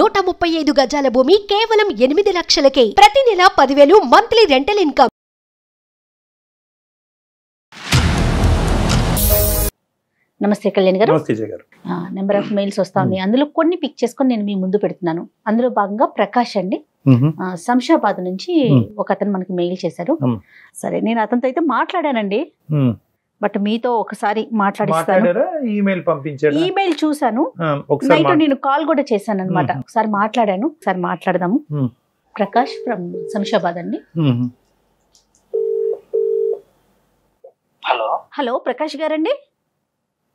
నూట ముప్పై ఐదు గజాల భూమి కేవలం ఎనిమిది లక్షలకే. ప్రతి నెల పదివేలు మంత్లీ రెంటల్ ఇన్కమ్. నమస్తే కళ్యాణ్ గారు. నెంబర్ ఆఫ్ మెయిల్స్ వస్తా ఉన్నాయి అందులో కొన్ని పిక్ చేసుకొని నేను మీ ముందు పెడుతున్నాను. అందులో భాగంగా ప్రకాష్ అండి. శంషాబాద్ నుంచి Hmm. ఒక అతను మనకి మెయిల్ చేశారు. Hmm. సరే నేను అతనితో అయితే మాట్లాడానండి. బట్ మీతో ఒకసారి మాట్లాడిస్తాను. మాట్లాడారా? ఈమెయిల్ ఈమెయిల్ ఒకసారి నైట్ నేను కాల్ కూడా చేశాను అనమాట. ఒకసారి మాట్లాడాను ఒకసారి మాట్లాడదాము. ప్రకాష్ ఫ్రమ్ శంషాబాద్ అండి. హలో. హలో ప్రకాష్ గారండి?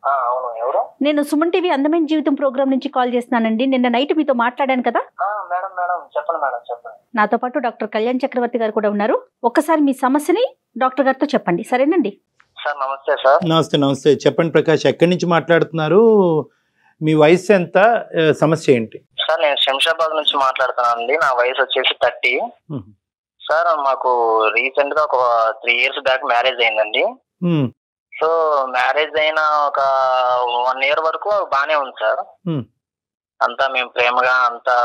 ఆ, అవును ఎవరు? నేను సుమన్ టీవీ అందమైన జీవితం ప్రోగ్రామ్ నుంచి కాల్ చేస్తున్నానండి. నిన్న నైట్ మీతో మాట్లాడాను కదా? ఆ, మేడం మేడం చెప్పండి మేడం చెప్పండి. నాతో పాటు డాక్టర్ కళ్యాణ్ చక్రవర్తి గారు కూడా ఉన్నారు. ఒక్కసారి మీ సమస్యని డాక్టర్ గారితో చెప్పండి. సరేనండి? సార్ నమస్తే సార్. నమస్తే నమస్తే. చెప్పండి ప్రకాష్ ఎక్కడి నుంచి మాట్లాడుతున్నారు? మీ వయసు ఎంత? సమస్య ఏంటి? సార్ నేను శంషాబాద్ నుంచి మాట్లాడుతున్నాను అండి నా వయసు వచ్చేసి థర్టీ. సార్ మాకు రీసెంట్గా ఒక త్రీ ఇయర్స్ బ్యాక్ మ్యారేజ్ అయిందండి. సో మ్యారేజ్ అయిన ఒక వన్ ఇయర్ వరకు బానే ఉంది సార్. అంతా మేము ప్రేమగా అంతా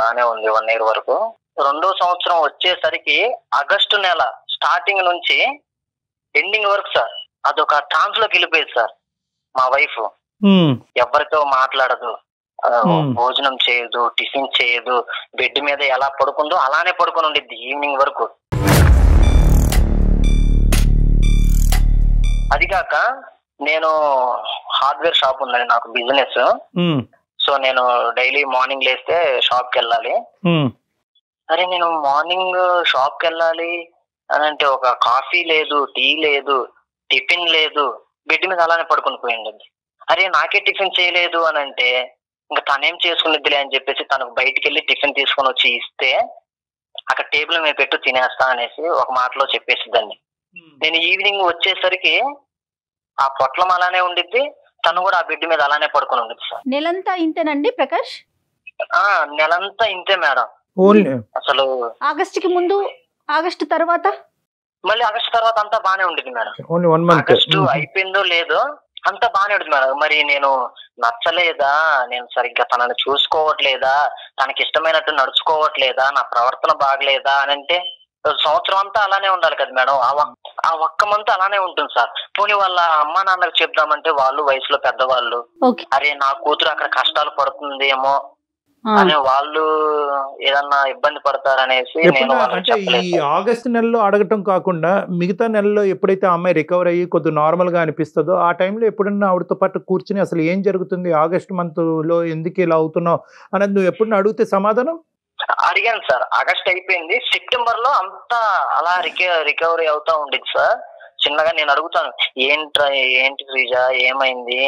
బానే ఉంది వన్ ఇయర్ వరకు. రెండో సంవత్సరం వచ్చేసరికి ఆగస్టు నెల స్టార్టింగ్ నుంచి ఎండింగ్ వరకు సార్. అదొక ట్రాన్స్లోకి వెళ్ళిపోయింది సార్ మా వైఫ్. ఎవరితో మాట్లాడదు. భోజనం చేయదు టిఫిన్ చేయదు బెడ్ మీద ఎలా పడుకుందో అలానే పడుకొని ఉండిద్ది ఈవినింగ్ వరకు అది కాక నేను హార్డ్వేర్ షాప్ ఉందండి నాకు బిజినెస్. సో నేను డైలీ మార్నింగ్ లేస్తే షాప్కి వెళ్ళాలి. అరే నేను మార్నింగ్ షాప్కి వెళ్ళాలి అని అంటే ఒక కాఫీ లేదు టీ లేదు టిఫిన్ లేదు. బెడ్ మీద అలానే పడుకొని పోయింది అరే నాకే టిఫిన్ చేయలేదు అని అంటే ఇంకా తనేం చేసుకునిద్దిలే అని చెప్పేసి తనకు బయటికి వెళ్ళి టిఫిన్ తీసుకొని వచ్చి ఇస్తే అక్కడ టేబుల్ మీద పెట్టు తినేస్తా అనేసి ఒక మాటలో చెప్పేసిద్దండి నేను ఈవినింగ్ వచ్చేసరికి ఆ పొట్లం అలానే ఉండిద్ది తను కూడా ఆ బెడ్ మీద అలానే పడుకొని ఉండిద్ది సార్. నెలంతా ఇంతేనండి ప్రకాష్? ఆ నెలంతా ఇంతే మేడం. అసలు ఆగస్టుకి ముందు ఆగస్టు తర్వాత? మళ్ళీ ఆగస్టు తర్వాత అంతా బానే ఉండేది madam. Only one month August అయిపోయిందో లేదో అంతా బానే ఉంటుంది మేడం. మరి నేను నచ్చలేదా? నేను సరిగ్గా తనని చూసుకోవట్లేదా? తనకి ఇష్టమైనట్టు నడుచుకోవట్లేదా? నా ప్రవర్తన బాగలేదా అని అంటే సంవత్సరం అంతా అలానే ఉండాలి కదా మేడం. ఆ ఒక్క- మంత్ అలానే ఉంటుంది సార్. పోనీ వాళ్ళ అమ్మా నాన్నకు చెప్దామంటే వాళ్ళు వయసులో పెద్దవాళ్ళు. ఓకే అరే నా కూతురు అక్కడ కష్టాలు పడుతుందేమో అని వాళ్ళు ఏదన్నా ఇబ్బంది పడతారనేసి నేను అంటే ఈ ఆగస్ట్ నెలలో అడగటం కాకుండా మిగతా నెలలో ఎప్పుడైతే ఆ అమ్మాయి రికవర్ అయ్యి కొద్ది నార్మల్గా అనిపిస్తుందో ఆ టైంలో ఎప్పుడన్నా ఆవిడతో పాటు కూర్చుని అసలు ఏం జరుగుతుంది ఆగస్ట్ మంత్లో ఎందుకు ఇలా అవుతున్నావు అనేది నువ్వు ఎప్పుడన్నా అడిగితే సమాధానం? అడిగాను సార్. ఆగస్ట్ అయిపోయింది. సెప్టెంబర్లో అంతా అలా రిక రికవరీ అవుతా ఉండేది సార్. చిన్నగా నేను అడుగుతాను ఏంట్రా ఏంటి శ్రీజ? ఏమైంది?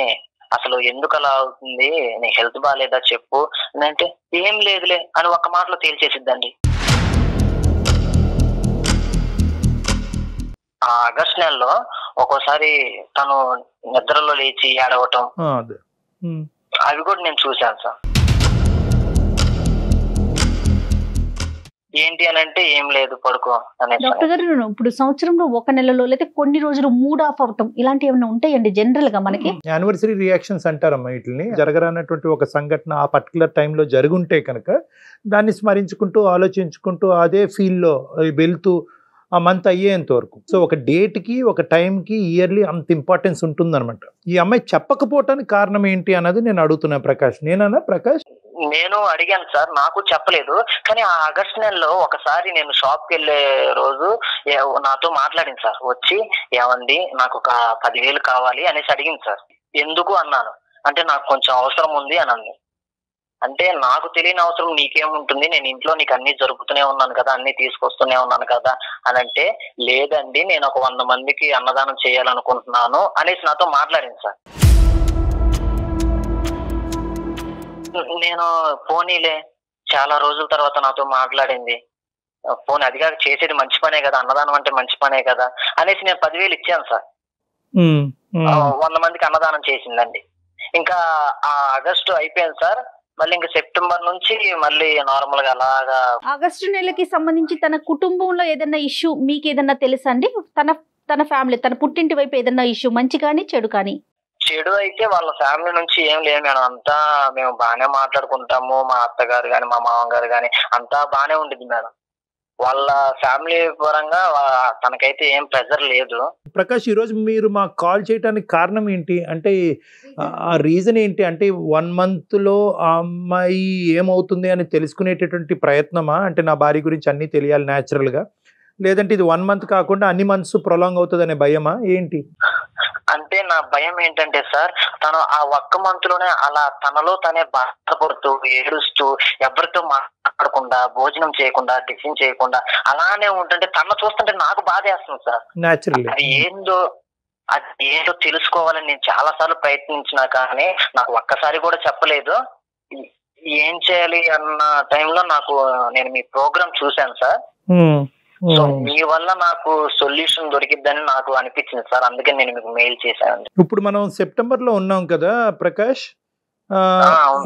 అసలు ఎందుకు అలా అవుతుంది? నీ హెల్త్ బాగాలేదా చెప్పు. అంటే ఏం లేదులే అని ఒక్క మాటలో తేల్చేసిద్దండి. ఆ ఆగస్ట్ నెలలో ఒక్కోసారి తను నిద్రలో లేచి ఏడవటం. అవి కూడా నేను చూశాను సార్. ఏంటి అని అంటే ఏం లేదు పడుకో డాక్టర్ గారు నేను ఇప్పుడు సంవత్సరంలో ఒక నెలలో లేదా కొన్ని రోజులు మూడ్ ఆఫ్ అవటం ఇలాంటివి ఏమైనా ఉంటాయండి జనరల్గా మనకి యానివర్సరీ రియాక్షన్స్ అంటారమ్మా వీటిని జరగరానటువంటి ఒక సంఘటన ఆ పర్టికులర్ టైంలో జరుగుంటే కనుక దాన్ని స్మరించుకుంటూ ఆలోచించుకుంటూ అదే ఫీల్లో వెళ్తూ ఆ మంత్ అయ్యేంత వరకు. సో ఒక డేట్కి ఒక టైంకి ఇయర్లీ అంత ఇంపార్టెన్స్ ఉంటుందన్నమాట. ఈ అమ్మాయి చెప్పకపోవటానికి కారణం ఏంటి అన్నది నేను అడుగుతున్నా ప్రకాష్. నేనన్నా ప్రకాష్? నేను అడిగాను సార్ నాకు చెప్పలేదు. కానీ ఆ ఆగస్ట్ నెలలో ఒకసారి నేను షాప్కి వెళ్ళే రోజు నాతో మాట్లాడింది సార్. వచ్చి ఏమండి నాకు ఒక పదివేలు కావాలి అనేసి అడిగింది సార్. ఎందుకు అన్నాను. అంటే నాకు కొంచెం అవసరం ఉంది అని అంది. అంటే నాకు తెలియని అవసరం నీకేముంటుంది నేను ఇంట్లో నీకు అన్ని జరుపుతూనే ఉన్నాను కదా అన్ని తీసుకొస్తూనే ఉన్నాను కదా అని అంటే లేదండి నేను ఒక వంద మందికి అన్నదానం చేయాలనుకుంటున్నాను అనేసి నాతో మాట్లాడింది సార్. నేను పోనీలే చాలా రోజుల తర్వాత నాతో మాట్లాడింది. పోనీ అదిగా చేసేది మంచి పనే కదా అన్నదానం అంటే మంచి పనే కదా అనేసి నేను పదివేలు ఇచ్చాను సార్. వంద మందికి అన్నదానం చేసిందండి. ఇంకా ఆ ఆగస్టు అయిపోయింది సార్ మళ్ళీ ఇంకా సెప్టెంబర్ నుంచి మళ్ళీ నార్మల్గా అలాగా ఆగస్టు నెలకి సంబంధించి తన కుటుంబంలో ఏదైనా ఇష్యూ మీకు ఏదైనా తెలుసా అండి? తన తన ఫ్యామిలీ తన పుట్టింటి వైపు ఏదైనా ఇష్యూ మంచి కానీ చెడు కానీ? చెడు అయితే వాళ్ళ ఫ్యామిలీ నుంచి ఏం లేదు మేడం. అంతా మేము బాగానే మాట్లాడుకుంటాము. మా అత్తగారు గాని మా మామగారు గాని అంతా బాగానే ఉంటుంది మేడం. వాళ్ళ ఫ్యామిలీ పరంగా తనకైతే ఏం ప్రెజర్ లేదు. ప్రకాష్ ఈరోజు మీరు మాకు కాల్ చేయడానికి కారణం ఏంటి? అంటే ఆ- ఆ రీజన్ ఏంటి? అంటే వన్ మంత్లో ఆ అమ్మాయి ఏమవుతుంది అని తెలుసుకునేటటువంటి ప్రయత్నమా? అంటే నా భార్య గురించి అన్నీ తెలియాలి న్యాచురల్గా లేదంటే ఇది వన్ మంత్ కాకుండా అన్ని మంత్స్ ప్రొలాంగ్ అవుతుంది అనే భయమా? ఏంటి? అంటే నా భయం ఏంటంటే సార్ తను ఆ ఒక్క మంత్లోనే అలా తనలో తనే బాధపడుతూ ఏడుస్తూ ఎవరితో మాట్లాడకుండా భోజనం చేయకుండా టిఫిన్ చేయకుండా అలానే ఉంటుంటే తన చూస్తుంటే నాకు బాధ వేస్తుంది సార్. న్యాచురల్ అది ఏందో అది ఏంటో తెలుసుకోవాలని నేను చాలా సార్లు ప్రయత్నించినా కానీ నాకు ఒక్కసారి కూడా చెప్పలేదు. ఏం చేయాలి అన్న టైంలో నాకు నేను మీ ప్రోగ్రామ్ చూశాను సార్. సో మీ వల్ల నాకు సొల్యూషన్ దొరికిద్దని నాకు అనిపించింది సార్. అందుకే నేను మీకు మెయిల్ చేశాను ఇప్పుడు మనం సెప్టెంబర్లో ఉన్నాం కదా ప్రకాష్?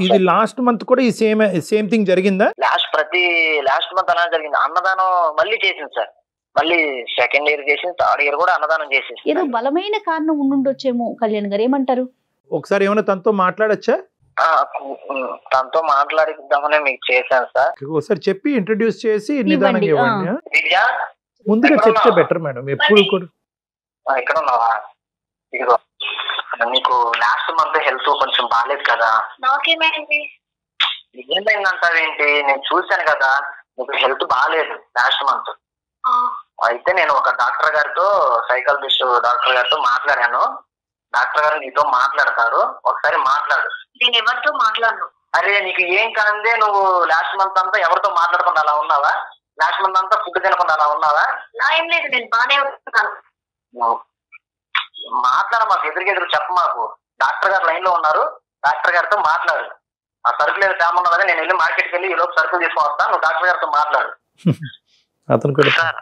ఇది. లాస్ట్ మంత్ కూడా ఈ సేమ్ సేమ్ థింగ్ జరిగిందా? లాస్ట్ ప్రతి లాస్ట్ మంత్ అలా జరిగింది. అన్నదానం మళ్ళీ చేసింది సార్. మళ్ళీ సెకండ్ ఇయర్ చేసింది థర్డ్ ఇయర్ కూడా అన్నదానం చేసేసి ఏదో బలమైన కారణం ఉండుండొచ్చేమో కళ్యాణ్ గారు. ఏమంటారు? ఒకసారి ఏమైనా తనతో మాట్లాడచ్చా? తనతో మాట్లాడిద్దామనే మీకు చేశాను సార్. ఒకసారి చెప్పి ఇంట్రడ్యూస్ చేసి నిదానంగా ఇవ్వండి, ముందుగా చెప్తే బెటర్ మేడం ఎప్పుడు కూడా. ఆ, ఇక్కడ ఉన్నావా? ఇదిగో నీకు లాస్ట్ మంత్ హెల్త్ కొంచెం బాగాలేదు కదా? నాకేమైంది? ఏమైందంటావేంటి నేను చూశాను కదా నీకు హెల్త్ బాగాలేదు లాస్ట్ మంత్ అయితే నేను ఒక డాక్టర్ గారితో సైకాలజిస్ట్ డాక్టర్ గారితో మాట్లాడాను. డాక్టర్ గారు నీతో మాట్లాడతారు. ఒకసారి మాట్లాడు. నేను ఎవరితో మాట్లాడను? అరే నీకు ఏం కాందే నువ్వు లాస్ట్ మంత్ అంతా ఎవరితో మాట్లాడకుండా అలా ఉన్నావా? లాస్ట్ మంత్ అంతా ఫుడ్ తినకుండా అలా ఉన్నావా? నా ఏం లేదు నేను బానే ఉంటున్నాను మాట్లాడ మాకు ఎదురుగెదురు చెప్ప మాకు. డాక్టర్ గారు లైన్లో ఉన్నారు. డాక్టర్ గారితో మాట్లాడు. ఆ సరుకులు ఏదో కదా నేను వెళ్ళి మార్కెట్కి వెళ్ళి ఈ లోపు సరుకులు తీసుకొని వస్తాను నువ్వు డాక్టర్ గారితో మాట్లాడు. అతను కూడా సార్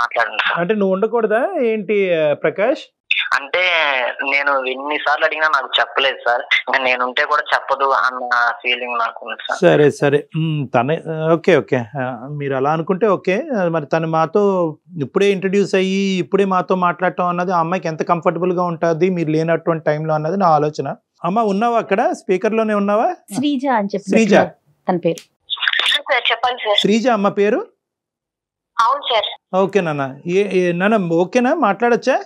మాట్లాడండి అంటే నువ్వు ఉండకూడదా? ఏంటి ప్రకాష్? అంటే నేను ఎన్నిసార్లు అడిగినా నాకు చెప్పలేదు సార్. నేను ఉంటే కూడా చెప్పదు అన్న ఫీలింగ్ నాకు ఉంది సార్. సరే తనే ఓకే ఓకే. మీరు అలా అనుకుంటే ఓకే. మరి తను మాతో ఇప్పుడే ఇంట్రడ్యూస్ అయ్యి ఇప్పుడే మాతో మాట్లాడటం అన్నది ఆ అమ్మాయికి ఎంత comfortable గా ఉంటుంది మీరు లేనటువంటి టైంలో అన్నది నా ఆలోచన. అమ్మ ఉన్నావా అక్కడ? స్పీకర్లోనే ఉన్నావా? శ్రీజ అని చెప్పి శ్రీజ. తన పేరు. సార్ చెప్పండి సార్. శ్రీజ అమ్మ పేరు? అవును సార్. ఓకే నాన్న. ఏ నాన్న ఓకేనా? మాట్లాడచ్చా?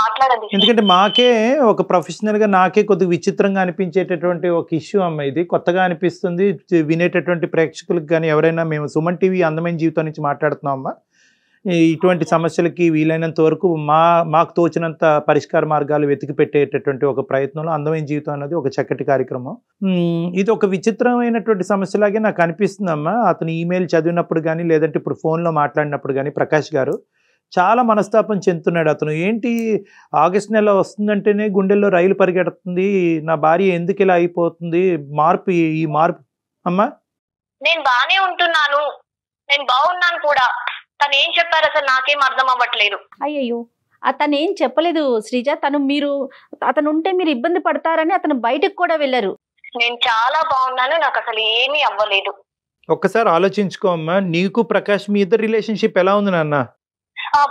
మాట్లాడండి. ఎందుకంటే మాకే ఒక ప్రొఫెషనల్గా నాకే కొద్దిగా విచిత్రంగా అనిపించేటటువంటి ఒక ఇష్యూ అమ్మ ఇది. కొత్తగా అనిపిస్తుంది వినేటటువంటి ప్రేక్షకులకు కానీ ఎవరైనా మేము సుమన్ టీవీ అందమైన జీవితం నుంచి మాట్లాడుతున్నాం అమ్మా. ఇటువంటి సమస్యలకి వీలైనంత వరకు మా మాకు తోచినంత పరిష్కార మార్గాలు వెతికి పెట్టేటటువంటి ఒక ప్రయత్నంలో అందమైన జీవితం అన్నది ఒక చక్కటి కార్యక్రమం. ఇది ఒక విచిత్రమైనటువంటి సమస్యలాగే నాకు అనిపిస్తుందమ్మా. అతను ఈమెయిల్ చదివినప్పుడు కానీ లేదంటే ఇప్పుడు ఫోన్లో మాట్లాడినప్పుడు కానీ ప్రకాష్ గారు చాలా మనస్తాపం చెందుతున్నాడు అతను. ఏంటి ఆగస్ట్ నెల వస్తుందంటేనే గుండెల్లో రైలు పరిగెడుతుంది నా భార్య ఎందుకు ఇలా అయిపోతుంది మార్పు ఈ- మార్పు? అమ్మా? నేను బానే ఉంటున్నాను. నేను బాగున్నాను కూడా. తను ఏం చెప్పారు అసలు నాకేం అర్థం అవ్వట్లేదు. అయ్యయ్యో! అతను ఏం చెప్పలేదు శ్రీజ. తను మీరు అతను ఉంటే మీరు ఇబ్బంది పడతారని అతను బయటకు కూడా వెళ్ళరు. నేను చాలా బాగున్నాను. నాకు అసలు ఏమీ అవ్వలేదు. ఒక్కసారి ఆలోచించుకో అమ్మా. నీకు ప్రకాష్ మీ ఇద్దరు రిలేషన్షిప్ ఎలా ఉంది నాన్న?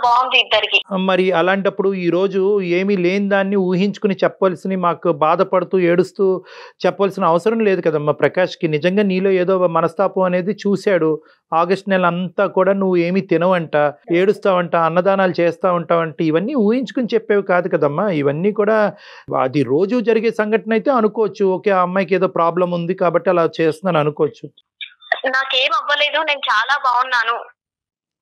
బాగుంది ఇద్దరికి. మరి అలాంటప్పుడు ఈరోజు ఏమీ లేని దాన్ని ఊహించుకుని చెప్పవలసిన మాకు బాధపడుతూ ఏడుస్తూ చెప్పవలసిన అవసరం లేదు కదమ్మా ప్రకాష్కి. నిజంగా నీలో ఏదో మనస్తాపం అనేది చూశాడు. ఆగస్ట్ నెల అంతా కూడా నువ్వు ఏమీ తినవంట ఏడుస్తావంట అన్నదానాలు చేస్తా ఉంటావంట ఇవన్నీ ఊహించుకుని చెప్పేవి కాదు కదమ్మా. ఇవన్నీ కూడా అది రోజు జరిగే సంఘటన అయితే అనుకోవచ్చు. ఓకే ఆ అమ్మాయికి ఏదో ప్రాబ్లం ఉంది కాబట్టి అలా చేస్తున్నాను అనుకోవచ్చు. నాకేం అవ్వలేదు నేను చాలా బాగున్నాను.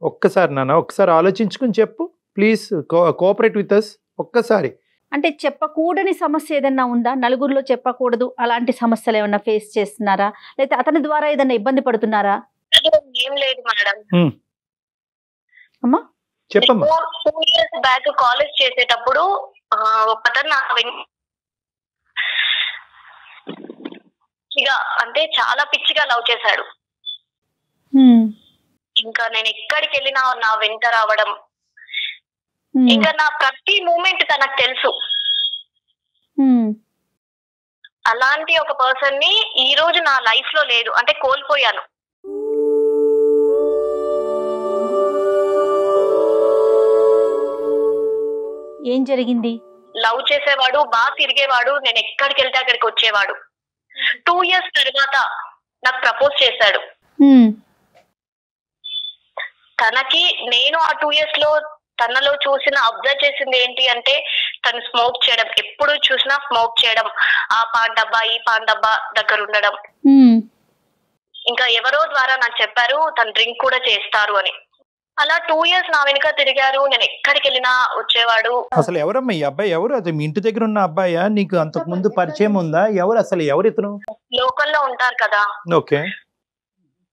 ఒక్కసారి నాన్న ఒక్కసారి ఆలోచించుకుని చెప్పు. ప్లీజ్ కోఆపరేట్ విత్ అస్ ఒక్కసారి. అంటే చెప్పకూడని సమస్య ఏదన్నా ఉందా? నలుగురిలో చెప్పకూడదు. అలాంటి సమస్యలు ఏమన్నా ఫేస్ చేస్తున్నారా? లేకపోతే అతని ద్వారా ఏదన్నా ఇబ్బంది పడుతున్నారా? ఏం లేదు మేడం. అమ్మా. చెప్పమ్మా. టూ ఇయర్స్ బ్యాక్ కాలేజ్ చేసేటప్పుడు ఒకతను అంటే చాలా పిచ్చిగా లవ్ చేశాడు. హ్మ్. ఇంకా నేను ఎక్కడికి వెళ్ళినా నా వెంట రావడం. ఇంకా నా ప్రతి మూమెంట్ తనకు తెలుసు. అలాంటి ఒక పర్సన్ని ఈ రోజు నా లైఫ్లో లేదు. అంటే కోల్పోయాను. ఏం జరిగింది? లవ్ చేసేవాడు బాగా తిరిగేవాడు నేను ఎక్కడికి వెళ్తే అక్కడికి వచ్చేవాడు. టూ ఇయర్స్ తర్వాత నాకు ప్రపోజ్ చేశాడు. తనకి నేను ఆ టూ ఇయర్స్లో తనలో చూసిన అబ్జర్వ్ చేసింది ఏంటి అంటే తను స్మోక్ చేయడం. ఎప్పుడు చూసినా స్మోక్ చేయడం. ఆ పాన్ డబ్బా ఈ పాన్ డబ్బా దగ్గర ఉండడం. ఉమ్, ఇంకా ఎవరో ద్వారా నాకు చెప్పారు తను డ్రింక్ కూడా చేస్తారు అని. అలా టూ ఇయర్స్ నా వెనుక తిరిగారు. నేను ఎక్కడికి వెళ్ళినా వచ్చేవాడు. అసలు ఎవరమ్మా ఈ అబ్బాయి? ఎవరు? అది మీ ఇంటి దగ్గర ఉన్న అబ్బాయా? నీకు అంతకు ముందు పరిచయం ఉందా? ఎవరు అసలు? ఎవరు ఇతను? లోకల్లో ఉంటారు కదా. ఓకే.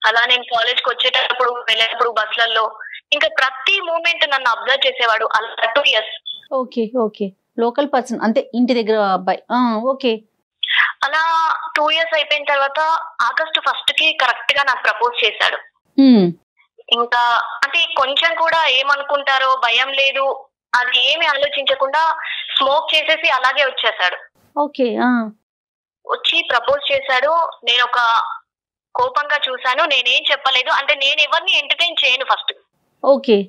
అలా నేను కాలేజ్కి వచ్చేటప్పుడు వెళ్ళేటప్పుడు బస్సులలో ఇంకా ప్రతి మూమెంట్ నన్ను అబ్జర్వ్ చేసేవాడు అలా two years okay okay. Local person అంటే ఇంటి దగ్గర అబ్బాయి. ఓకే. అలా టూ ఇయర్స్ అయిపోయిన తర్వాత ఆగస్టు ఫస్ట్కి కరెక్ట్గా నాకు ప్రపోజ్ చేశాడు. ఇంకా అంటే కొంచెం కూడా ఏమనుకుంటారో భయం లేదు అది ఏమి ఆలోచించకుండా స్మోక్ చేసేసి అలాగే వచ్చేసాడు. ఓకే వచ్చి ప్రపోజ్ చేశాడు. నేను ఒక కోపంగా చూశాను. నేనేం చెప్పలేదు. అంటే నేను ఎవరిని ఎంటర్టైన్ చేయను ఫస్ట్ ఓకే.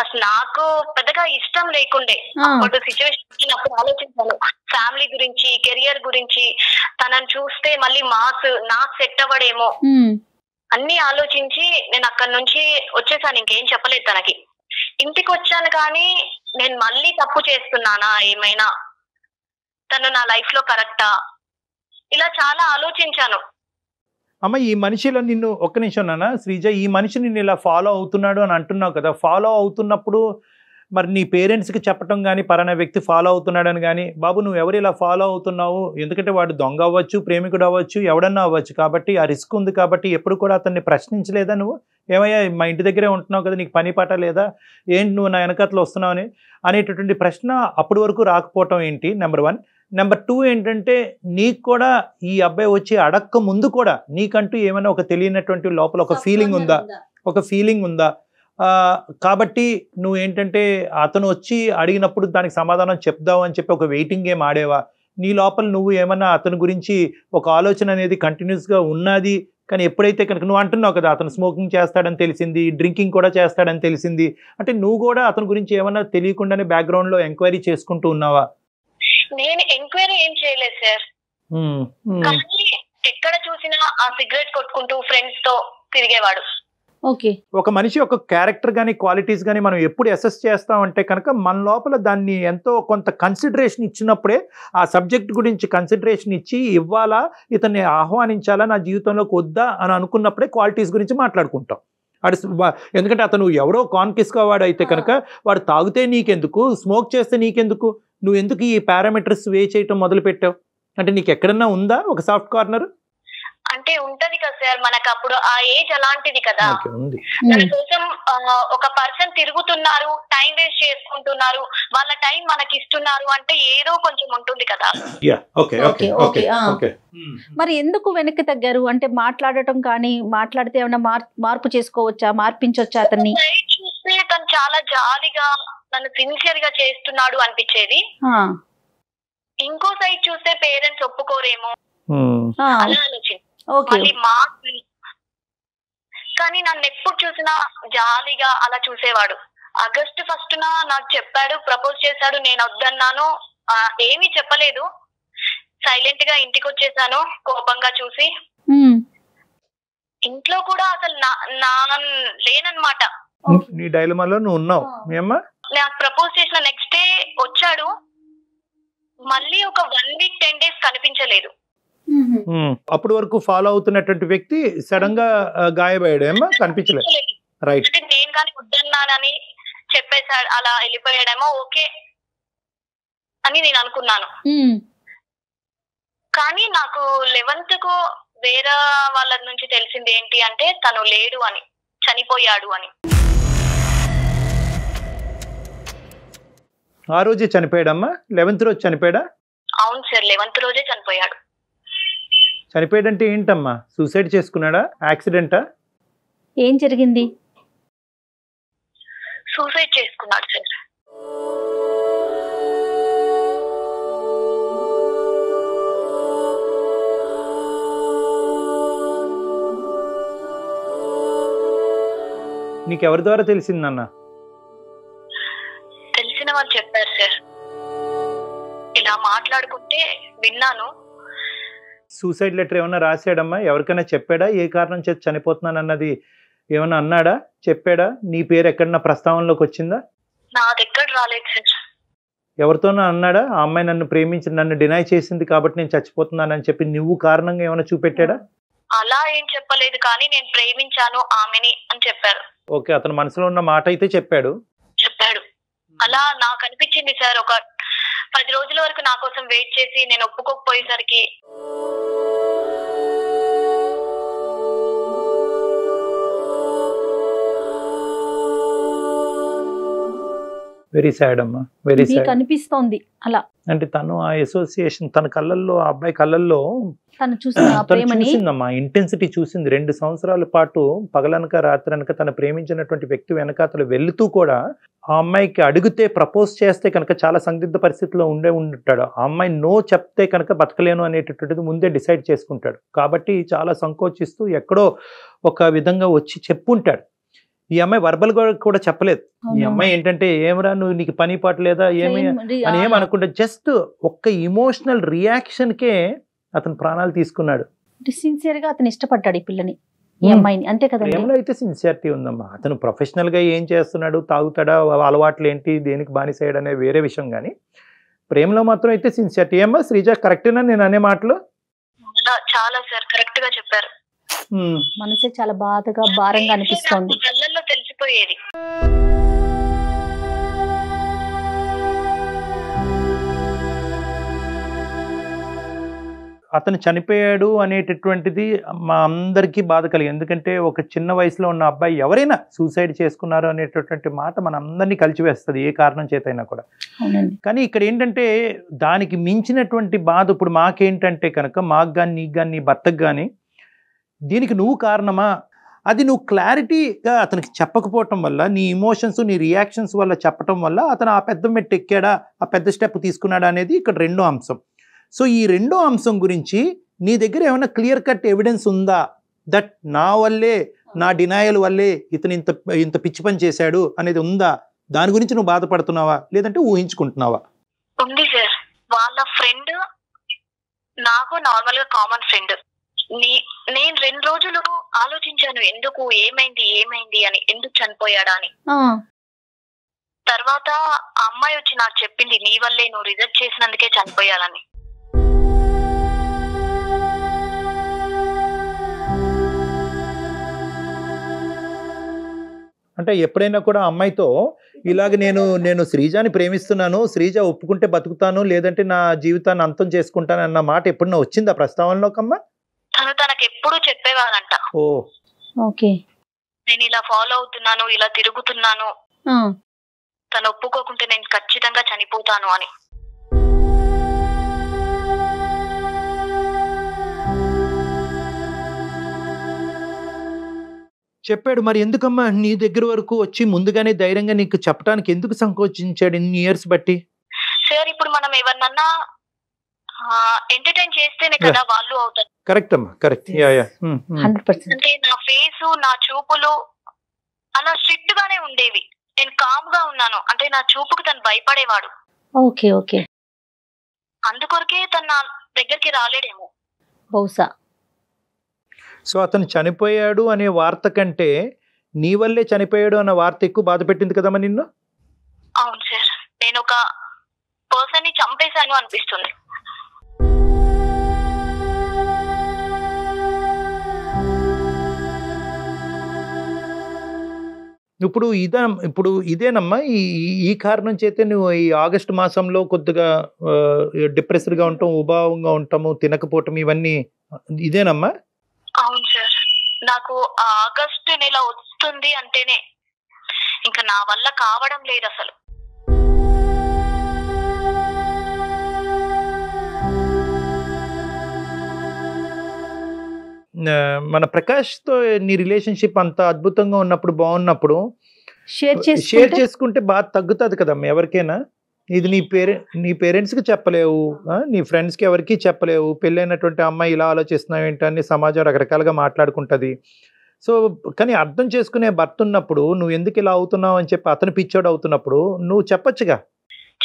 ఫస్ట్ నాకు పెద్దగా ఇష్టం లేకుండే. అప్పుడు సిచ్యువేషన్ అప్పుడు ఆలోచించాను. ఫ్యామిలీ గురించి కెరియర్ గురించి తనని చూస్తే మళ్ళీ మాస్ నాకు సెట్ అవ్వడేమో. అన్ని ఆలోచించి నేను అక్కడి నుంచి వచ్చేసాను. ఇంకేం చెప్పలేదు తనకి. ఇంటికి వచ్చాను కానీ నేను మళ్ళీ తప్పు చేస్తున్నానా ఏమైనా? తను నా లైఫ్లో కరెక్టా ఇలా చాలా ఆలోచించాను. అమ్మ ఈ మనిషిలో నిన్ను ఒక్క నిమిషం నాన్న శ్రీజ ఈ మనిషి నిన్ను ఇలా ఫాలో అవుతున్నాడు అని అంటున్నావు కదా. ఫాలో అవుతున్నప్పుడు మరి నీ పేరెంట్స్కి చెప్పటం కానీ పలానా వ్యక్తి ఫాలో అవుతున్నాడని కానీ బాబు నువ్వు ఎవరు ఇలా ఫాలో అవుతున్నావు? ఎందుకంటే వాడు దొంగ అవ్వచ్చు ప్రేమికుడు అవ్వచ్చు ఎవడన్నా అవ్వచ్చు కాబట్టి ఆ రిస్క్ ఉంది కాబట్టి ఎప్పుడు కూడా అతన్ని ప్రశ్నించలేదా నువ్వు? ఏమయ్యా మా ఇంటి దగ్గరే ఉంటున్నావు కదా నీకు పని పాట లేదా? ఏంటి నువ్వు నా వెనకతలు వస్తున్నావు అని అనేటటువంటి ప్రశ్న అప్పటి వరకు రాకపోవటం ఏంటి? Number one. నెంబర్ టూ ఏంటంటే నీకు కూడా ఈ అబ్బాయి వచ్చి అడక్క ముందు కూడా నీకంటూ ఏమైనా ఒక తెలియనటువంటి లోపల ఒక ఫీలింగ్ ఉందా? ఒక ఫీలింగ్ ఉందా? కాబట్టి నువ్వు ఏంటంటే అతను వచ్చి అడిగినప్పుడు దానికి సమాధానం చెప్దావు అని చెప్పి ఒక వెయిటింగ్ గేమ్ ఆడేవా? నీ లోపల నువ్వు ఏమన్నా అతని గురించి ఒక ఆలోచన అనేది కంటిన్యూస్గా ఉన్నది? కానీ ఎప్పుడైతే కనుక నువ్వు అంటున్నావు కదా అతను స్మోకింగ్ చేస్తాడని తెలిసింది డ్రింకింగ్ కూడా చేస్తాడని తెలిసింది. అంటే నువ్వు కూడా అతని గురించి ఏమన్నా తెలియకుండానే బ్యాక్గ్రౌండ్లో ఎంక్వైరీ చేసుకుంటూ ఉన్నావా? నేను ఎంక్వైరీ ఏం చేయలేదు సార్. ఎక్కడ చూసినా ఆ సిగరెట్ కొట్టుకుంటూ ఫ్రెండ్స్తో తిరిగేవాడు. ఓకే. ఒక మనిషి యొక్క క్యారెక్టర్ కానీ క్వాలిటీస్ కానీ మనం ఎప్పుడు అసెస్ చేస్తామంటే కనుక మన లోపల దాన్ని ఎంతో కొంత కన్సిడరేషన్ ఇచ్చినప్పుడే ఆ సబ్జెక్ట్ గురించి కన్సిడరేషన్ ఇచ్చి ఇవ్వాలా ఇతన్ని ఆహ్వానించాలా నా జీవితంలోకి వద్దా అని అనుకున్నప్పుడే క్వాలిటీస్ గురించి మాట్లాడుకుంటాం. అడు ఎందుకంటే అతను ఎవరో కాన్కిస్గా వాడు అయితే కనుక వాడు తాగితే నీకెందుకు స్మోక్ చేస్తే నీకెందుకు నువ్వు ఎందుకు ఈ పారామీటర్స్ వే చేయటం మొదలు పెట్టావు అంటే నీకు ఎక్కడన్నా ఉందా ఒక సాఫ్ట్ కార్నర్? అంటే ఉంటది కదా సార్ మనకు అప్పుడు ఆ ఏజ్ అలాంటిది కదా. ఓకే ఉంది. మన కోసం ఆ, ఒక పర్సన్ తిరుగుతున్నారు టైం వేస్ట్ చేసుకుంటున్నారు వాళ్ళ టైం మనకి ఇస్తున్నారు అంటే ఏదో కొంచెం ఉంటుంది కదా. Yeah okay okay, okay okay, okay ఆ. ఓకే మరి ఎందుకు వెనక్కి తగ్గారు? అంటే మాట్లాడటం కానీ మాట్లాడితే ఏమైనా మార్ మార్పు చేసుకోవచ్చా మార్పించవచ్చా అతన్ని? సైడ్ చూస్తే తను చాలా జాలిగా నన్ను సిన్సియర్గా చేస్తున్నాడు అనిపించేది. ఆ, ఇంకో సైడ్ చూస్తే పేరెంట్స్ ఒప్పుకోరేమో. అలా ఆలోచించి. మళ్ళీ మా కానీ నన్ను ఎప్పుడు చూసినా జాలిగా అలా చూసేవాడు. ఆగస్ట్ ఫస్ట్ నా నాకు చెప్పాడు ప్రపోజ్ చేశాడు నేను వద్దన్నాను. ఏమీ చెప్పలేదు. సైలెంట్గా ఇంటికి వచ్చేసాను కోపంగా చూసి. ఇంట్లో కూడా అసలు నా లేనన్నమాట. నీ డైలమాలో నువ్వు ఉన్నావు. నాకు ప్రపోజ్ చేసిన నెక్స్ట్ డే వచ్చాడు. మళ్ళీ ఒక వన్ వీక్ టెన్ డేస్ కనిపించలేదు. అప్పటి వరకు ఫాలో అవుతున్నటువంటి వ్యక్తి సడన్గా ఏమ్మా? కనిపించలేదు. రైట్. అంటే నేను కానీ వద్దన్నానని చెప్పేశాడు అలా వెళ్ళిపోయాడేమో ఓకే అని నేను అనుకున్నాను. కానీ నాకు లెవెన్త్కు వేరే వాళ్ళ నుంచి తెలిసింది ఏంటి అంటే తను లేడు అని చనిపోయాడు అని. ఆ రోజే చనిపోయాడమ్మా? లెవెన్త్ రోజు చనిపోయాడా? అవును సార్ లెవెన్త్ రోజే చనిపోయాడు. చనిపోయాడంటే ఏంటమ్మా? సూసైడ్ చేసుకున్నాడా? యాక్సిడెంటా ఏం జరిగింది? సూసైడ్ చేసుకున్నాడు సార్. నీకు ఎవరి ద్వారా తెలిసిందన్న? తెలిసిన వాళ్ళు చెప్పారు సార్. అంటే విన్నాను. సూసైడ్ లెటర్ ఏమైనా రాశాడమ్మా? ఎవరికైనా చెప్పాడా? ఏ కారణం చేతి చనిపోతున్నాను అన్నది ఏమైనా అన్నాడా? చెప్పాడా? నీ పేరు ఎక్కడన్నా ప్రస్తావనలోకి వచ్చిందా? నా దగ్గర రాలేదు సార్. ఎవరితోనో అన్నాడా? ఆ అమ్మాయి నన్ను ప్రేమించి నన్ను డినై చేసింది కాబట్టి నేను చచ్చిపోతున్నానని చెప్పి నువ్వు కారణంగా ఏమైనా చూపెట్టాడా? అలా ఏం చెప్పలేదు కానీ నేను ప్రేమించాను ఆమెని అని చెప్పారు. ఓకే అతను మనసులో ఉన్న మాట అయితే చెప్పాడు. చెప్పాడు. అలా నాకు అనిపించింది సార్. ఒక పది రోజుల వరకు నా కోసం వెయిట్ చేసి నేను ఒప్పుకోకపోయేసరికి. వెరీ సాడ్ అమ్మా వెరీ సాడ్. అనిపిస్తోంది అలా. అంటే తను ఆ అసోసియేషన్ తన కళ్ళల్లో ఆ అబ్బాయి కళ్ళల్లో తను చూసిందమ్మా ఇంటెన్సిటీ చూసింది. రెండు సంవత్సరాల పాటు పగలనక రాత్రనక తను ప్రేమించినటువంటి వ్యక్తి వెనకాతలు వెళుతూ కూడా ఆ అమ్మాయికి అడిగితే ప్రపోజ్ చేస్తే కనుక చాలా సందిగ్ధ పరిస్థితిలో ఉండే ఉంటాడు. ఆ అమ్మాయి నో చెప్తే కనుక బతకలేను అనేటటువంటిది ముందే డిసైడ్ చేసుకుంటాడు. కాబట్టి చాలా సంకోచిస్తూ ఎక్కడో ఒక విధంగా వచ్చి చెప్పుంటాడు. ఈ అమ్మాయి వర్బల్ కూడా చెప్పలేదు. ఈ అమ్మాయి ఏంటంటే ఏమరా నువ్వు నీకు పని పాట లేదా? ఏమి? అని ఏమనుకుంటే జస్ట్ ఒక్క ఇమోషనల్ రియాక్షన్కే అతను ప్రాణాలు తీసుకున్నాడు. సిన్సియర్గా అతను ఇష్టపడ్డాడు ఈ పిల్లని ఈ. అమ్మాయిని. అంతే కదండి. ప్రేమలో అయితే సిన్సియారిటీ ఉందమ్మా. అతను ప్రొఫెషనల్గా ఏం చేస్తున్నాడు తాగుతాడా అలవాట్లు ఏంటి దేనికి బానిసేయడం అనే వేరే విషయం కానీ ప్రేమలో మాత్రం అయితే సిన్సియారిటీ ఏమ్మా శ్రీజ కరెక్టేనా నేను అనే మాటలు? చాలా సార్ కరెక్ట్గా చెప్పారు. మనసే చాలా బాధగా భారంగా అనిపిస్తోంది. కళ్ళల్లో తెలిసిపోయేది. అతను చనిపోయాడు అనేటటువంటిది మా అందరికీ బాధ కలిగి ఎందుకంటే ఒక చిన్న వయసులో ఉన్న అబ్బాయి ఎవరైనా సూసైడ్ చేసుకున్నారు అనేటటువంటి మాట మన అందరినీ కలిచివేస్తుంది ఏ కారణం చేతైనా కూడా. కానీ ఇక్కడ ఏంటంటే దానికి మించినటువంటి బాధ ఇప్పుడు మాకేంటంటే కనుక మాకు కానీ నీకు కానీ నీ భర్తకు కానీ దీనికి నువ్వు కారణమా? అది నువ్వు క్లారిటీగా అతనికి చెప్పకపోవటం వల్ల నీ ఇమోషన్స్ నీ రియాక్షన్స్ వల్ల చెప్పటం వల్ల అతను ఆ పెద్ద మెట్టు ఎక్కాడా? ఆ పెద్ద స్టెప్ తీసుకున్నాడా అనేది ఇక్కడ రెండో అంశం. సో ఈ రెండో అంశం గురించి నీ దగ్గర ఏమైనా క్లియర్ కట్ ఎవిడెన్స్ ఉందా? దట్ నా వల్లే నా డినాయల్ వల్లే ఇతను ఇంత ఇంత పిచ్చి పని చేశాడు అనేది ఉందా? దాని గురించి నువ్వు బాధపడుతున్నావా? లేదంటే ఊహించుకుంటున్నావా? ఉంది సార్. వాళ్ళ ఫ్రెండ్ నాకు నార్మల్గా కామన్ ఫ్రెండ్ నేను రెండు రోజులు ఆలోచించాను ఎందుకు ఏమైంది ఏమైంది అని ఎందుకు చనిపోయాడా అని. ఆ, తర్వాత ఆ అమ్మాయి వచ్చి నాకు చెప్పింది నీ వల్లే నువ్వు రిజెక్ట్ చేసినందుకే చనిపోయాలని. అంటే ఎప్పుడైనా కూడా అమ్మాయితో ఇలాగ నేను నేను శ్రీజాని ప్రేమిస్తున్నాను శ్రీజ ఒప్పుకుంటే బతుకుతాను లేదంటే నా జీవితాన్ని అంతం చేసుకుంటాను అన్న మాట ఎప్పుడన్నా వచ్చిందా ప్రస్తావనలోకమ్మా? తను తనకు ఎప్పుడు చెప్పేవాడంట. ఓ. ఓకే. నేను ఇలా ఫాలో అవుతున్నాను ఇలా తిరుగుతున్నాను. తను ఒప్పుకోకుంటే నేను ఖచ్చితంగా చనిపోతాను అని. చెప్పాడు మరి ఎందుకమ్మా నీ దగ్గర వరకు వచ్చి ముందుగానే ధైర్యంగా నీకు చెప్పడానికి ఎందుకు సంకోచించాడు ఇన్ని ఇయర్స్ బట్టి? సార్ ఇప్పుడు మనం ఎవరినన్నా ఎంటర్టైన్ చేస్తేనే కదా వాళ్ళు అవుతారు. కరెక్ట్ అమ్మా కరెక్ట్. హండ్రెడ్ పర్సెంట్ అంటే నా ఫేస్ నా చూపులు అలా స్ట్రిక్ట్ గానే ఉండేవి. నేను కామ్గా ఉన్నాను. అంటే నా చూపుకు తను భయపడేవాడు. ఓకే ఓకే అందుకొరకే తను నా దగ్గరికి రాలేడేమో. బహుశా. సో అతను చనిపోయాడు అనే వార్త కంటే నీ వల్లే చనిపోయాడు అన్న వార్త ఎక్కువ బాధ పెట్టింది కదమ్మా నిన్ను? అవును సార్. నేను ఒక పర్సన్ని చంపేశాను అనిపిస్తుంది. ఇప్పుడు ఇదే ఇప్పుడు ఇదేనమ్మా? ఈ ఈ- కారణం చేతే నువ్వు ఈ ఆగస్టు మాసంలో కొద్దిగా డిప్రెస్డ్గా ఉంటాం ఉభావంగా ఉంటాము తినకపోవటం ఇవన్నీ ఇదేనమ్మా? అవును సార్. నాకు ఆ ఆగస్టు నెల వస్తుంది అంటేనే ఇంకా నా వల్ల కావడం లేదు అసలు. మన ప్రకాష్తో నీ రిలేషన్షిప్ అంత అద్భుతంగా ఉన్నప్పుడు బాగున్నప్పుడు షేర్ షేర్ చేసుకుంటే? బాగా తగ్గుతుంది కదమ్మా ఎవరికైనా. ఇది నీ పేరె నీ పేరెంట్స్కి చెప్పలేవు ఆ, నీ ఫ్రెండ్స్కి ఎవరికి చెప్పలేవు. పెళ్ళైనటువంటి అమ్మాయి ఇలా ఆలోచిస్తున్నావు ఏంటని సమాజం రకరకాలుగా మాట్లాడుకుంటుంది. సో కానీ అర్థం చేసుకునే భర్త ఉన్నప్పుడు నువ్వు ఎందుకు ఇలా అవుతున్నావు? అని చెప్పి అతను పిచ్చోడు అవుతున్నప్పుడు నువ్వు చెప్పొచ్చుగా?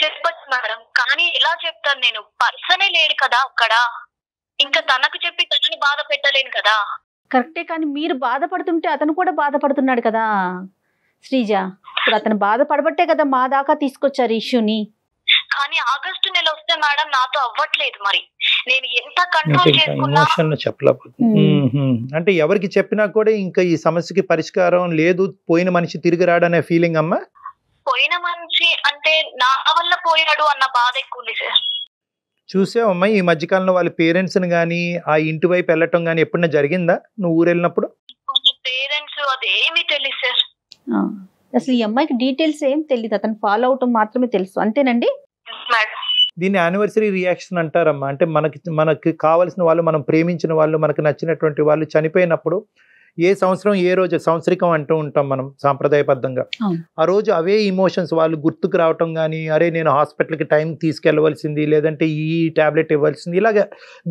చెప్పచ్చు మేడం. కానీ ఎలా చెప్తాను నేను. పర్సనే లేడు కదా అక్కడ. ఇంకా తనకు చెప్పి తనని బాధ పెట్టలేను కదా. కరెక్టే కానీ మీరు బాధపడుతుంటే అతను కూడా బాధపడుతున్నాడు కదా. శ్రీజ ఇప్పుడు అతను బాధపడబట్టే కదా మా దాకా తీసుకొచ్చారు ఇష్యూని. కానీ ఆగస్టు నెల వస్తే మేడం నాతో అవ్వట్లేదు మరి. నేను ఎంత కంట్రోల్ చేసుకున్నా. అంటే ఎవరికి చెప్పినా కూడా ఇంకా ఈ సమస్యకి పరిష్కారం లేదు పోయిన మనిషి తిరిగి రాడనే ఫీలింగ్ అమ్మా? పోయిన మనిషి అంటే నా వల్ల పోయాడు అన్న బాధ ఎక్కువ ఉంది సార్. చూసావమ్మా ఈ మధ్యకాలంలో వాళ్ళ పేరెంట్స్ని కానీ ఆ ఇంటి వైపు వెళ్ళటం కానీ ఎప్పుడైనా జరిగిందా? నువ్వు ఊరు వెళ్ళినప్పుడు పేరెంట్స్ అదేమీ తెలియదు సార్. అసలు ఈ అమ్మాయికి డీటెయిల్స్ ఏం తెలియదు అతను ఫాలో అవటం మాత్రమే తెలుసు. అంతేనండి? దీన్ని యానివర్సరీ రియాక్షన్ అంటారమ్మా. అంటే మనకి మనకి కావాల్సిన వాళ్ళు మనం ప్రేమించిన వాళ్ళు మనకు నచ్చినటువంటి వాళ్ళు చనిపోయినప్పుడు ఏ సంవత్సరం ఏ రోజు సంవత్సరికం అంటూ ఉంటాం మనం సాంప్రదాయబద్ధంగా. ఆ రోజు అవే ఇమోషన్స్ వాళ్ళు గుర్తుకు రావటం కానీ అరే నేను హాస్పిటల్కి టైం తీసుకెళ్ళవలసింది లేదంటే ఈ టాబ్లెట్ ఇవ్వాల్సింది ఇలాగ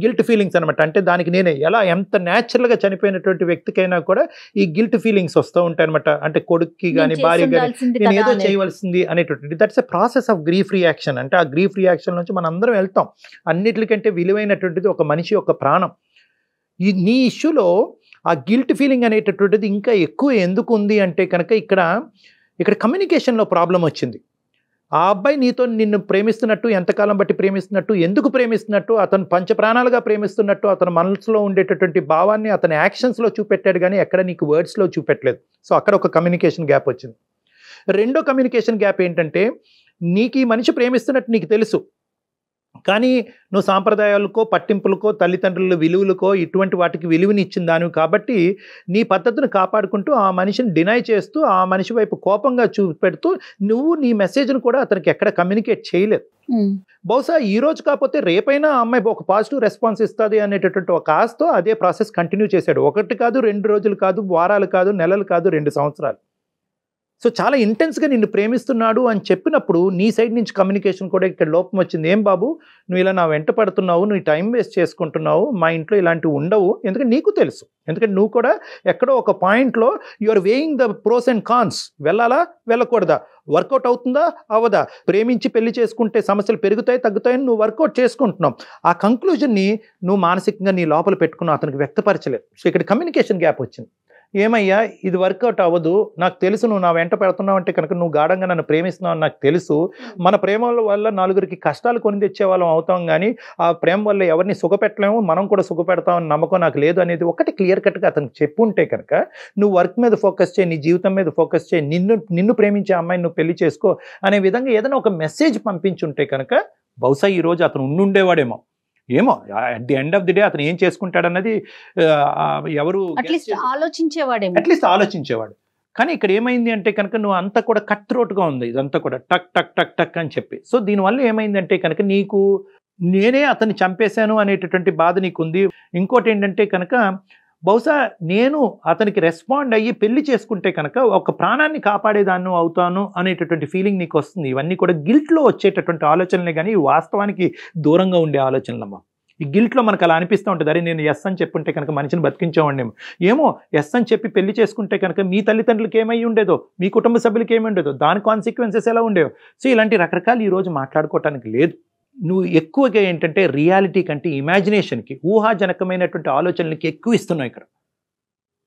గిల్ట్ ఫీలింగ్స్ అనమాట అంటే దానికి నేనే ఎలా ఎంత న్యాచురల్గా చనిపోయినటువంటి వ్యక్తికైనా కూడా ఈ గిల్ట్ ఫీలింగ్స్ వస్తూ ఉంటాయి అనమాట అంటే కొడుక్కి కానీ భార్య కానీ నేను ఏదో. చేయవలసింది అనేటువంటి that's a process of grief reaction అంటే ఆ గ్రీఫ్ రియాక్షన్ నుంచి మనం అందరం వెళ్తాం. అన్నిటికంటే విలువైనటువంటిది ఒక మనిషి యొక్క ప్రాణం. ఈ నీ ఇష్యూలో ఆ గిల్ట్ ఫీలింగ్ అనేటటువంటిది ఇంకా ఎక్కువ ఎందుకు ఉంది అంటే కనుక ఇక్కడ ఇక్కడ కమ్యూనికేషన్లో ప్రాబ్లం వచ్చింది. ఆ అబ్బాయి నీతో నిన్ను ప్రేమిస్తున్నట్టు ఎంతకాలం బట్టి ప్రేమిస్తున్నట్టు ఎందుకు ప్రేమిస్తున్నట్టు అతను పంచప్రాణాలుగా ప్రేమిస్తున్నట్టు అతని మనసులో ఉండేటటువంటి భావాన్ని అతని యాక్షన్స్లో చూపెట్టాడు కానీ ఎక్కడ నీకు వర్డ్స్లో చూపెట్టలేదు. సో అక్కడ ఒక కమ్యూనికేషన్ గ్యాప్ వచ్చింది. రెండో కమ్యూనికేషన్ గ్యాప్ ఏంటంటే నీకు ఈ మనిషి ప్రేమిస్తున్నట్టు నీకు తెలుసు. కానీ నువ్వు సాంప్రదాయాలకో పట్టింపులకో తల్లిదండ్రుల విలువలకో ఇటువంటి వాటికి విలువని ఇచ్చిన దానివి కాబట్టి నీ పద్ధతిని కాపాడుకుంటూ ఆ మనిషిని డినై చేస్తూ ఆ మనిషి వైపు కోపంగా చూపెడుతూ నువ్వు నీ మెసేజ్ను కూడా అతనికి ఎక్కడ కమ్యూనికేట్ చేయలేదు. బహుశా ఈ రోజు కాకపోతే రేపైనా ఆ అమ్మాయి ఒక పాజిటివ్ రెస్పాన్స్ ఇస్తుంది అనేటటువంటి ఒక ఆశతో అదే ప్రాసెస్ కంటిన్యూ చేశాడు. ఒకటి కాదు రెండు రోజులు కాదు వారాలు కాదు నెలలు కాదు రెండు సంవత్సరాలు. సో చాలా ఇంటెన్స్గా నిన్ను ప్రేమిస్తున్నాడు అని చెప్పినప్పుడు నీ సైడ్ నుంచి కమ్యూనికేషన్ కూడా ఇక్కడ లోపం వచ్చింది. ఏం బాబు? నువ్వు ఇలా నా వెంట పడుతున్నావు నువ్వు టైం వేస్ట్ చేసుకుంటున్నావు మా ఇంట్లో ఇలాంటివి ఉండవు. ఎందుకంటే నీకు తెలుసు. ఎందుకంటే నువ్వు కూడా ఎక్కడో ఒక పాయింట్లో you are weighing the pros and cons వెళ్ళాలా? వెళ్ళకూడదా? వర్కౌట్ అవుతుందా? అవదా ప్రేమించి పెళ్ళి చేసుకుంటే సమస్యలు పెరుగుతాయి తగ్గుతాయని నువ్వు వర్కౌట్ చేసుకుంటున్నావు. ఆ కంక్లూజన్ని నువ్వు మానసికంగా నీ లోపల పెట్టుకున్నావు అతనికి వ్యక్తపరచలేదు. సో ఇక్కడ కమ్యూనికేషన్ గ్యాప్ వచ్చింది. ఏమయ్యా ఇది వర్కౌట్ అవ్వదు. నాకు తెలుసు నువ్వు నా వెంట పెడుతున్నావు అంటే కనుక నువ్వు గాఢంగా నన్ను ప్రేమిస్తున్నావు అని నాకు తెలుసు. మన ప్రేమ వల్ల నలుగురికి కష్టాలు కొని తెచ్చే వాళ్ళం అవుతాం కానీ ఆ ప్రేమ వల్ల ఎవరిని సుఖపెట్టలేము మనం కూడా సుఖపెడతామని నమ్మకం నాకు లేదు అనేది ఒకటి క్లియర్ కట్గా అతనికి చెప్పుంటే కనుక నువ్వు వర్క్ మీద ఫోకస్ చేయి నీ జీవితం మీద ఫోకస్ చేయి నిన్ను నిన్ను ప్రేమించే అమ్మాయిని నువ్వు పెళ్ళి చేసుకో అనే విధంగా ఏదైనా ఒక మెసేజ్ పంపించుంటే కనుక బహుశా ఈ రోజు అతను ఉండుండేవాడేమో. ఏమో at the end of the day అతను ఏం చేసుకుంటాడన్నది ఎవరు అట్లీస్ట్ ఆలోచించేవాడేమో. అట్లీస్ట్ ఆలోచించేవాడు. కానీ ఇక్కడ ఏమైంది అంటే కనుక నువ్వు అంతా కూడా కట్ త్రోట్గా ఉంది ఇదంతా కూడా టక్ టక్ టక్ టక్ అని చెప్పి. సో దీనివల్ల ఏమైందంటే కనుక నీకు నేనే అతన్ని చంపేశాను అనేటటువంటి బాధ నీకు ఉంది ఇంకోటి ఏంటంటే కనుక బహుశా నేను అతనికి రెస్పాండ్ అయ్యి పెళ్ళి చేసుకుంటే కనుక ఒక ప్రాణాన్ని కాపాడేదాన్ని అవుతాను అనేటటువంటి ఫీలింగ్ నీకు వస్తుంది. ఇవన్నీ కూడా గిల్ట్లో వచ్చేటటువంటి ఆలోచనలే కానీ వాస్తవానికి దూరంగా ఉండే ఆలోచనలమ్మా. ఈ గిల్ట్లో మనకు అలా అనిపిస్తూ ఉంటుంది. అరే నేను ఎస్ అని చెప్పుంటే కనుక మనిషిని బతికించేవాడినేమో. ఏమో ఎస్ అని చెప్పి పెళ్ళి చేసుకుంటే కనుక మీ తల్లిదండ్రులకి ఏమై ఉండేదో మీ కుటుంబ సభ్యులకి ఏమి ఉండేదో దాని కాన్సిక్వెన్సెస్ ఎలా ఉండేవో. సో ఇలాంటి రకరకాలు ఈరోజు మాట్లాడుకోవటానికి లేదు. నువ్వు ఎక్కువగా ఏంటంటే రియాలిటీ కంటే ఇమాజినేషన్కి ఊహాజనకమైనటువంటి ఆలోచనలకి ఎక్కువ ఇస్తున్నావు ఇక్కడ.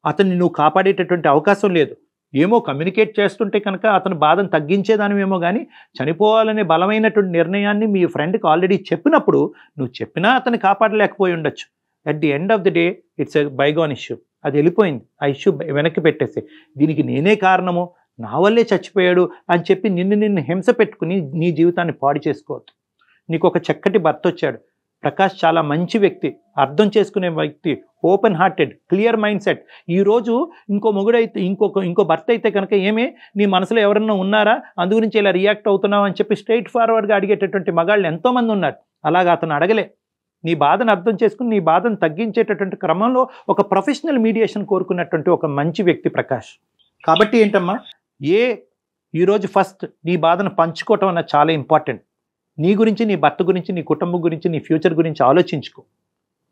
అతన్ని నువ్వు కాపాడేటటువంటి అవకాశం లేదు. ఏమో కమ్యూనికేట్ చేస్తుంటే కనుక అతని బాధను తగ్గించేదానివేమో కానీ చనిపోవాలనే బలమైనటువంటి నిర్ణయాన్ని మీ ఫ్రెండ్కి ఆల్రెడీ చెప్పినప్పుడు నువ్వు చెప్పినా అతను కాపాడలేకపోయి ఉండొచ్చు. At the end of the day it's a bygone issue అది వెళ్ళిపోయింది. ఆ ఇష్యూ వెనక్కి పెట్టేసి దీనికి నేనే కారణము నా వల్లే చచ్చిపోయాడు అని చెప్పి నిన్ను నిన్ను హింస పెట్టుకుని నీ జీవితాన్ని పాడు చేసుకోవద్దు. నీకు ఒక చక్కటి భర్త వచ్చాడు ప్రకాష్ చాలా మంచి వ్యక్తి. అర్థం చేసుకునే వ్యక్తి. Open hearted clear mindset. ఈరోజు ఇంకో మొగుడైతే ఇంకొక ఇంకో భర్త అయితే కనుక ఏమే? నీ మనసులో ఎవరన్నా ఉన్నారా? అందు గురించి ఇలా రియాక్ట్ అవుతున్నావు అని చెప్పి స్ట్రైట్ ఫార్వర్డ్గా అడిగేటటువంటి మగాళ్ళు ఎంతోమంది ఉన్నారు. అలాగా అతను అడగలే. నీ బాధను అర్థం చేసుకుని నీ బాధను తగ్గించేటటువంటి క్రమంలో ఒక ప్రొఫెషనల్ మీడియేషన్ కోరుకున్నటువంటి ఒక మంచి వ్యక్తి ప్రకాష్. కాబట్టి ఏంటమ్మా? ఏ ఈరోజు ఫస్ట్ నీ బాధను పంచుకోవటం అన్న చాలా ఇంపార్టెంట్. నీ గురించి నీ భర్త గురించి నీ కుటుంబం గురించి నీ ఫ్యూచర్ గురించి ఆలోచించుకో.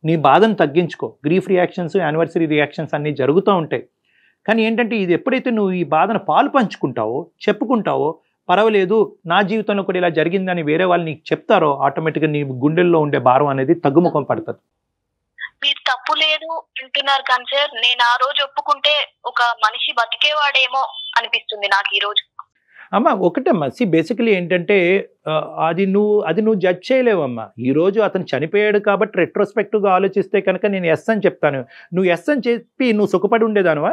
నీ బాధను తగ్గించుకో. గ్రీఫ్ రియాక్షన్స్ యానివర్సరీ రియాక్షన్స్ అన్నీ జరుగుతూ ఉంటాయి. కానీ ఏంటంటే ఇది ఎప్పుడైతే నువ్వు ఈ బాధను పాలు పంచుకుంటావో చెప్పుకుంటావో పర్వాలేదు నా జీవితంలో కూడా ఇలా జరిగిందని వేరే వాళ్ళు నీకు చెప్తారో ఆటోమేటిక్గా నీ గుండెల్లో ఉండే భారం అనేది తగ్గుముఖం పడుతుంది. మీరు తప్పు లేదు అంటున్నారు కానీ సార్ నేను ఆ రోజు ఒప్పుకుంటే ఒక మనిషి బతికేవాడేమో అనిపిస్తుంది నాకు ఈ రోజు. అమ్మ ఒకటమ్మా సి బేసికలీ ఏంటంటే అది నువ్వు అది నువ్వు జడ్జ్ చేయలేవమ్మా. ఈరోజు అతను చనిపోయాడు కాబట్టి రెట్రోస్పెక్టివ్గా ఆలోచిస్తే కనుక నేను ఎస్ అని చెప్తాను. నువ్వు ఎస్ అని చెప్పి నువ్వు సుఖపడి ఉండేదానువా?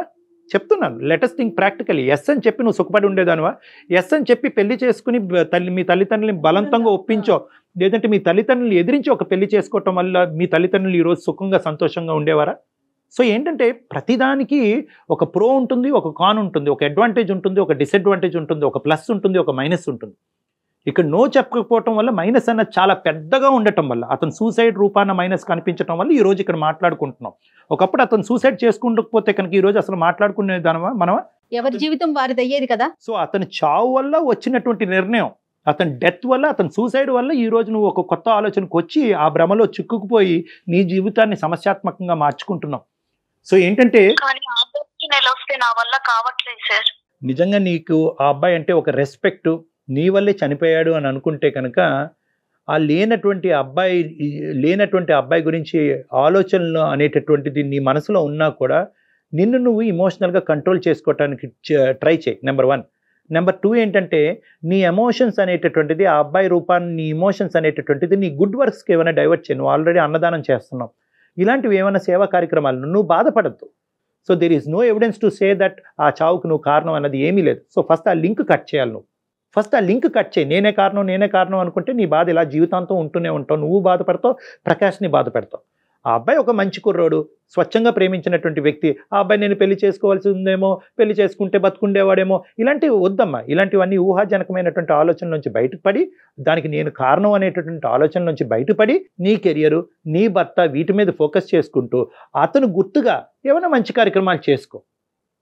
చెప్తున్నాను. లెటెస్ట్ థింగ్ ప్రాక్టికలీ ఎస్ అని చెప్పి నువ్వు సుఖపడి ఉండేదానువా? ఎస్ అని చెప్పి పెళ్ళి చేసుకుని తల్లి మీ తల్లిదండ్రులని బలవంతంగా ఒప్పించో. లేదంటే మీ తల్లిదండ్రులు ఎదిరించి ఒక పెళ్ళి చేసుకోవటం వల్ల మీ తల్లిదండ్రులు ఈరోజు సుఖంగా సంతోషంగా ఉండేవారా? సో ఏంటంటే ప్రతిదానికి ఒక ప్రో ఉంటుంది ఒక కాన్ ఉంటుంది ఒక అడ్వాంటేజ్ ఉంటుంది ఒక డిసడ్వాంటేజ్ ఉంటుంది ఒక ప్లస్ ఉంటుంది ఒక మైనస్ ఉంటుంది. ఇక్కడ నో చెప్పకపోవటం వల్ల మైనస్ అన్నది చాలా పెద్దగా ఉండటం వల్ల అతను సూసైడ్ రూపాన మైనస్ కనిపించడం వల్ల ఈ రోజు ఇక్కడ మాట్లాడుకుంటున్నాం. ఒకప్పుడు అతను సూసైడ్ చేసుకుంటకపోతే కనుక ఈ రోజు అసలు మాట్లాడుకునే దానమా మనమా? ఎవరి జీవితం వారిది అయ్యేది కదా? సో అతని చావు వల్ల వచ్చినటువంటి నిర్ణయం అతని డెత్ వల్ల అతని సూసైడ్ వల్ల ఈ రోజు నువ్వు ఒక కొత్త ఆలోచనకు వచ్చి ఆ భ్రమలో చిక్కుకుపోయి నీ జీవితాన్ని సమస్యాత్మకంగా మార్చుకుంటున్నావు. సో ఏంటంటే నిజంగా నీకు ఆ అబ్బాయి అంటే ఒక రెస్పెక్ట్ నీ వల్లే చనిపోయాడు అని అనుకుంటే కనుక ఆ లేనటువంటి అబ్బాయి లేనటువంటి అబ్బాయి గురించి ఆలోచనలు అనేటటువంటిది నీ మనసులో ఉన్నా కూడా నిన్ను నువ్వు ఇమోషనల్గా కంట్రోల్ చేసుకోవటానికి ట్రై చేయి. నెంబర్ వన్ నెంబర్ టూ ఏంటంటే నీ ఎమోషన్స్ అనేటటువంటిది ఆ అబ్బాయి రూపాన్ని నీ ఇమోషన్స్ అనేటటువంటిది నీ గుడ్ వర్క్స్కి ఏమైనా డైవర్ట్ చేయి. నువ్వు ఆల్రెడీ అన్నదానం చేస్తున్నావు. ఇలాంటివి ఏమైనా సేవా కార్యక్రమాలు నువ్వు బాధపడద్దు. So there is no evidence to say that ఆ చావుకు నువ్వు కారణం అన్నది ఏమీ లేదు. సో ఫస్ట్ ఆ లింక్ కట్ చేయాలి నువ్వు. ఫస్ట్ ఆ లింక్ కట్ చేయి. నేనే కారణం నేనే కారణం అనుకుంటే నీ బాధ ఇలా జీవితాంతం ఉంటూనే ఉంటావు. నువ్వు బాధపడతావు ప్రకాష్ని బాధపడతావు ఆ అబ్బాయి ఒక మంచి కుర్రోడు స్వచ్ఛంగా ప్రేమించినటువంటి వ్యక్తి. ఆ అబ్బాయి నేను పెళ్ళి చేసుకోవాల్సి ఉందేమో పెళ్ళి చేసుకుంటే బతుకుండేవాడేమో. ఇలాంటివి వద్దమ్మా. ఇలాంటివన్నీ ఊహాజనకమైనటువంటి ఆలోచన నుంచి బయటపడి దానికి నేను కారణం అనేటటువంటి ఆలోచన నుంచి బయటపడి నీ కెరియరు నీ భర్త వీటి మీద ఫోకస్ చేసుకుంటూ అతను గుర్తుగా ఏమైనా మంచి కార్యక్రమాలు చేసుకో.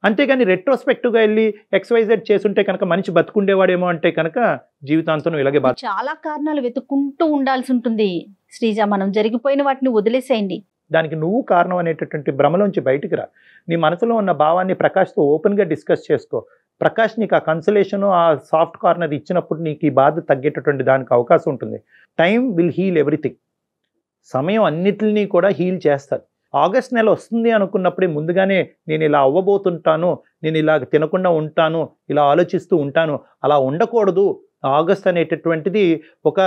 అంతేగాని రెట్రోస్పెక్టివ్గా వెళ్ళి ఎక్స్వైజెడ్ చేసుంటే కనుక మనిషి బతుకుండేవాడేమో అంటే కనుక జీవితాంతం ఇలాగే బాధ. చాలా కారణాలు వెతుక్కుంటూ ఉండాల్సి ఉంటుంది. శ్రీజ మనం జరిగిపోయిన వాటిని వదిలేసేయండి. దానికి నువ్వు కారణం అనేటటువంటి భ్రమలోంచి బయటికి రా. నీ మనసులో ఉన్న భావాన్ని ప్రకాష్తో ఓపెన్గా డిస్కస్ చేసుకో. ప్రకాష్ నీకు ఆ కన్సలేషన్ ఆ సాఫ్ట్ కార్నర్ ఇచ్చినప్పుడు నీకు ఈ బాధ తగ్గేటటువంటి దానికి అవకాశం ఉంటుంది. టైం విల్ హీల్ ఎవ్రీథింగ్ సమయం అన్నిటిని కూడా హీల్ చేస్తుంది. ఆగస్ట్ నెల వస్తుంది అనుకున్నప్పుడే ముందుగానే నేను ఇలా అవ్వబోతుంటాను నేను ఇలా తినకుండా ఉంటాను ఇలా ఆలోచిస్తూ ఉంటాను. అలా ఉండకూడదు. ఆగస్ట్ అనేటటువంటిది ఒక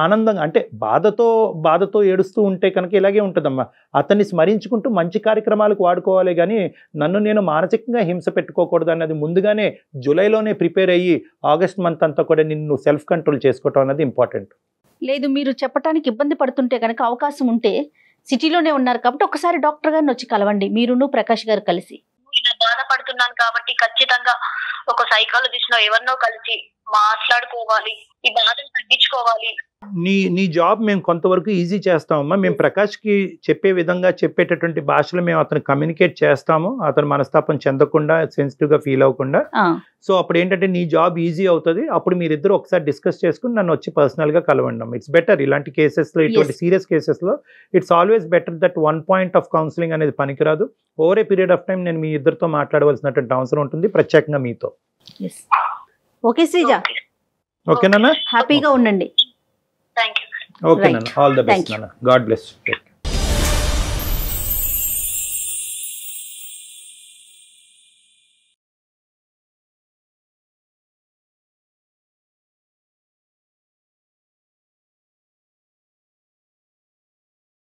ఆనందం అంటే బాధతో బాధతో ఏడుస్తూ ఉంటే కనుక ఇలాగే ఉంటుందమ్మా. అతన్ని స్మరించుకుంటూ మంచి కార్యక్రమాలకు వాడుకోవాలి కానీ నన్ను నేను మానసికంగా హింస పెట్టుకోకూడదు అన్నది ముందుగానే జూలైలోనే ప్రిపేర్ అయ్యి ఆగస్ట్ మంత్ అంతా కూడా నిన్ను సెల్ఫ్ కంట్రోల్ చేసుకోవటం అన్నది ఇంపార్టెంట్. లేదు మీరు చెప్పడానికి ఇబ్బంది పడుతుంటే కనుక అవకాశం ఉంటే సిటీలోనే ఉన్నారు కాబట్టి ఒకసారి డాక్టర్ గారిని వచ్చి కలవండి. మీరును ప్రకాష్ గారు కలిసి. ఇలా బాధపడుతున్నాను కాబట్టి ఖచ్చితంగా ఒక సైకాలజిస్ట్లో ఎవరినో కలిసి మాట్లాడుకోవాలి. ఈ బాధను తగ్గించుకోవాలి. నీ నీ జాబ్ మేము కొంతవరకు ఈజీ చేస్తామమ్మా. మేము ప్రకాష్కి చెప్పే విధంగా చెప్పేటటువంటి భాషలో మేము అతను కమ్యూనికేట్ చేస్తాము. అతను మనస్తాపం చెందకుండా సెన్సిటివ్గా ఫీల్ అవ్వకుండా. సో అప్పుడు ఏంటంటే నీ జాబ్ ఈజీ అవుతుంది. అప్పుడు మీరిద్దరు ఒకసారి డిస్కస్ చేసుకుని నన్ను వచ్చి పర్సనల్గా కలవండి ఇట్స్ బెటర్ ఇలాంటి కేసెస్లో ఇటువంటి సీరియస్ కేసెస్లో it's always better that one point of counselling అనేది పనికిరాదు. Over a period of time నేను మీ ఇద్దరితో మాట్లాడవలసినటువంటి అవసరం ఉంటుంది ప్రత్యేకంగా మీతో. Yes. ఓకే శ్రీజ. ఓకేనా హ్యాపీగా ఉండండి. Thank you. Okay, right. Nana. All the best, Thank Nana. God bless. Take